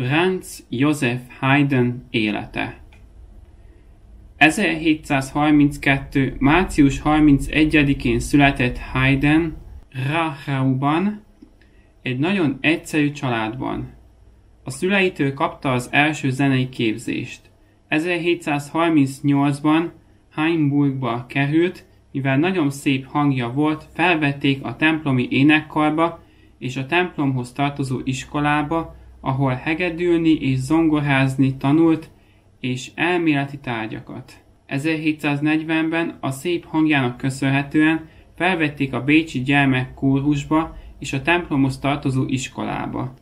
Franz Joseph Haydn élete 1732. március 31-én született Haydn Rachauban, egy nagyon egyszerű családban. A szüleitől kapta az első zenei képzést. 1738-ban Heimburgba került, mivel nagyon szép hangja volt, felvették a templomi énekkarba és a templomhoz tartozó iskolába, ahol hegedülni és zongorázni tanult, és elméleti tárgyakat. 1740-ben a szép hangjának köszönhetően felvették a Bécsi gyermekkórusba és a templomhoz tartozó iskolába.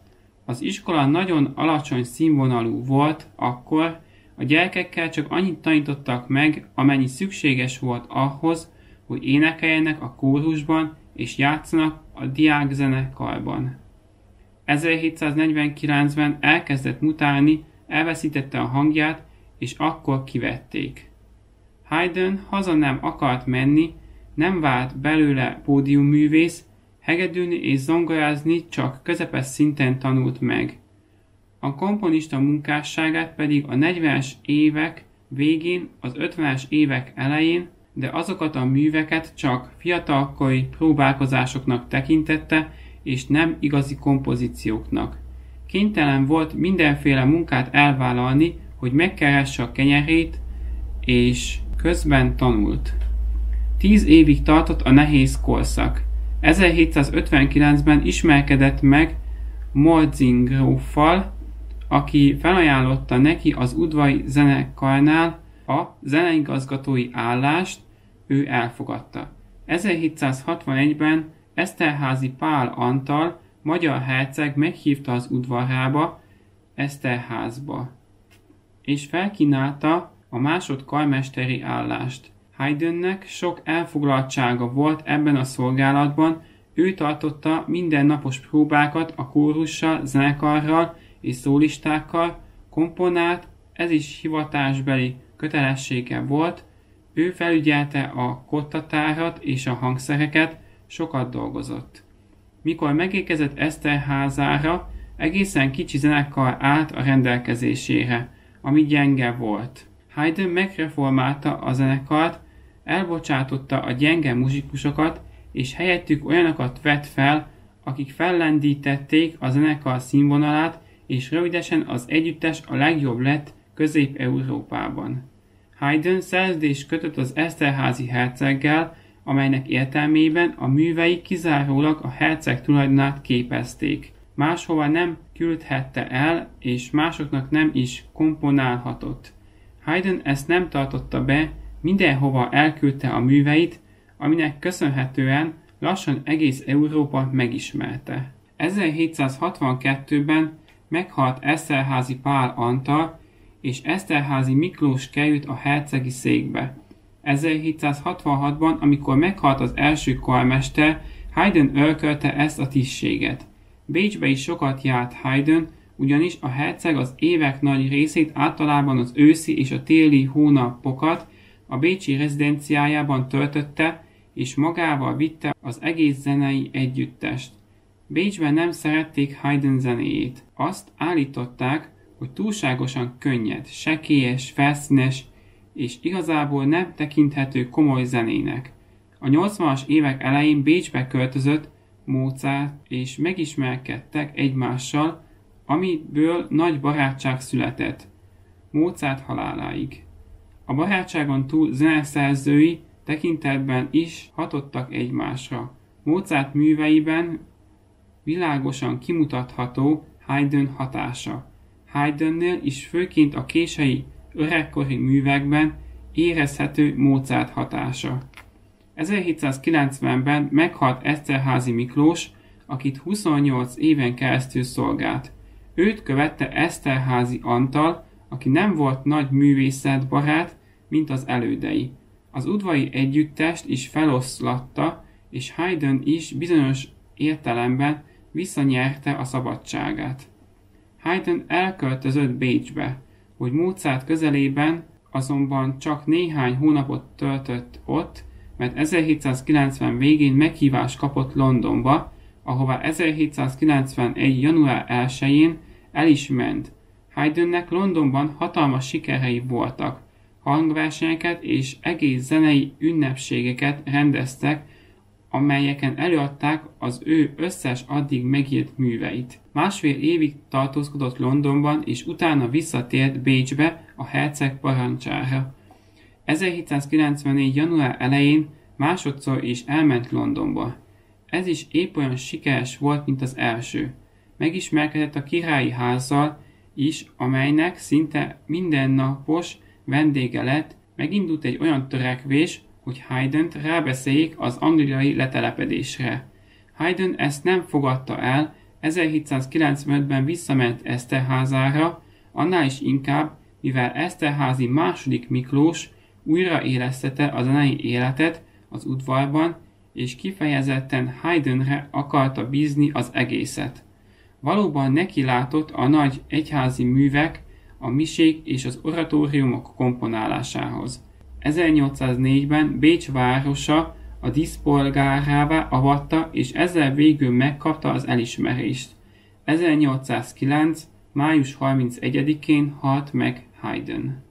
Az iskola nagyon alacsony színvonalú volt akkor, a gyerekekkel csak annyit tanítottak meg, amennyi szükséges volt ahhoz, hogy énekeljenek a kórusban és játszanak a diák zenekarban. 1749-ben elkezdett mutálni, elveszítette a hangját, és akkor kivették. Haydn haza nem akart menni, nem vált belőle pódiumművész, hegedülni és zongorázni csak közepes szinten tanult meg. A komponista munkásságát pedig a 40-es évek végén, az 50-es évek elején, de azokat a műveket csak fiatalkori próbálkozásoknak tekintette, és nem igazi kompozícióknak. Kénytelen volt mindenféle munkát elvállalni, hogy megkeresse a kenyerét, és közben tanult. Tíz évig tartott a nehéz korszak. 1759-ben ismerkedett meg Molzingróffal, aki felajánlotta neki az udvari zenekarnál a zeneigazgatói állást, ő elfogadta. 1761-ben Eszterházi Pál Antal, magyar herceg meghívta az udvarába, Eszterházba, és felkínálta a másod karmesteri állást. Haydnnek sok elfoglaltsága volt ebben a szolgálatban, ő tartotta mindennapos próbákat a kórussal, zenekarral és szólistákkal, komponált, ez is hivatásbeli kötelessége volt, ő felügyelte a kottatárat és a hangszereket, sokat dolgozott. Mikor megérkezett Eszterházára, egészen kicsi zenekar állt a rendelkezésére, ami gyenge volt. Haydn megreformálta a zenekart, elbocsátotta a gyenge muzsikusokat, és helyettük olyanokat vett fel, akik fellendítették a zenekar színvonalát, és rövidesen az együttes a legjobb lett Közép-Európában. Haydn szerződést kötött az Eszterházi herceggel, amelynek értelmében a művei kizárólag a herceg tulajdonát képezték. Máshova nem küldhette el, és másoknak nem is komponálhatott. Haydn ezt nem tartotta be, mindenhova elküldte a műveit, aminek köszönhetően lassan egész Európa megismerte. 1762-ben meghalt Eszterházi Pál Antal, és Eszterházi Miklós került a hercegi székbe. 1766-ban, amikor meghalt az első karmester, Haydn örkölte ezt a tisztséget. Bécsbe is sokat járt Haydn, ugyanis a herceg az évek nagy részét általában az őszi és a téli hónapokat a bécsi rezidenciájában töltötte, és magával vitte az egész zenei együttest. Bécsben nem szerették Haydn zenéjét. Azt állították, hogy túlságosan könnyed, sekélyes, felszínes, és igazából nem tekinthető komoly zenének. A 80-as évek elején Bécsbe költözött Mozart, és megismerkedtek egymással, amiből nagy barátság született. Mozart haláláig. A barátságon túl zeneszerzői tekintetben is hatottak egymásra. Mozart műveiben világosan kimutatható Haydn hatása. Haydnnél is főként a kései öregkori művekben érezhető Mozart hatása. 1790-ben meghalt Eszterházi Miklós, akit 28 éven keresztül szolgált. Őt követte Eszterházi Antal, aki nem volt nagy művészetbarát, mint az elődei. Az udvari együttest is feloszlatta, és Haydn is bizonyos értelemben visszanyerte a szabadságát. Haydn elköltözött Bécsbe, hogy Mozart közelében azonban csak néhány hónapot töltött ott, mert 1790 végén meghívást kapott Londonba, ahová 1791. január 1-én el is ment. Haydnnek Londonban hatalmas sikerei voltak. Hangversenyeket és egész zenei ünnepségeket rendeztek, amelyeken előadták az ő összes addig megírt műveit. Másfél évig tartózkodott Londonban, és utána visszatért Bécsbe a herceg parancsára. 1794. január elején másodszor is elment Londonba. Ez is épp olyan sikeres volt, mint az első. Megismerkedett a királyi házzal is, amelynek szinte mindennapos vendége lett, megindult egy olyan törekvés, hogy Haydn-t rábeszéljék az angliai letelepedésre. Haydn ezt nem fogadta el, 1795-ben visszament Eszterházára, annál is inkább, mivel Eszterházi második Miklós újraélesztette a zenei életet az udvarban, és kifejezetten Haydnre akarta bízni az egészet. Valóban neki látott a nagy egyházi művek, a misék és az oratóriumok komponálásához. 1804-ben Bécs városa a díszpolgárává avatta, és ezzel végül megkapta az elismerést. 1809. május 31-én halt meg Haydn.